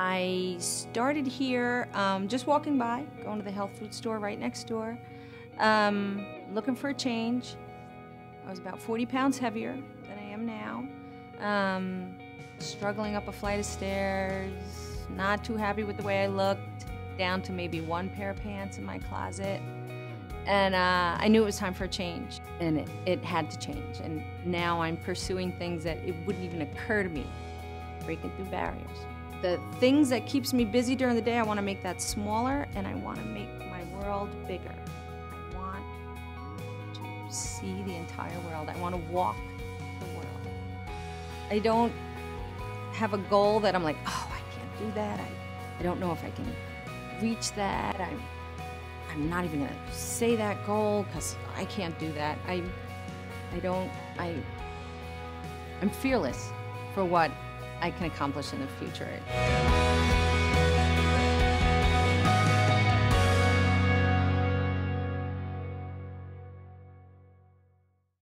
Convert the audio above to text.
I started here um, just walking by, going to the health food store right next door, um, looking for a change. I was about 40 pounds heavier than I am now. Um, struggling up a flight of stairs, not too happy with the way I looked, down to maybe one pair of pants in my closet. And uh, I knew it was time for a change, and it, it had to change. And now I'm pursuing things that it wouldn't even occur to me, breaking through barriers. The things that keeps me busy during the day, I want to make that smaller, and I want to make my world bigger. I want to see the entire world. I want to walk the world. I don't have a goal that I'm like, oh, I can't do that. I, I don't know if I can reach that. I'm, I'm not even gonna say that goal because I can't do that. I, I don't, I, I'm fearless for what I can accomplish in the future.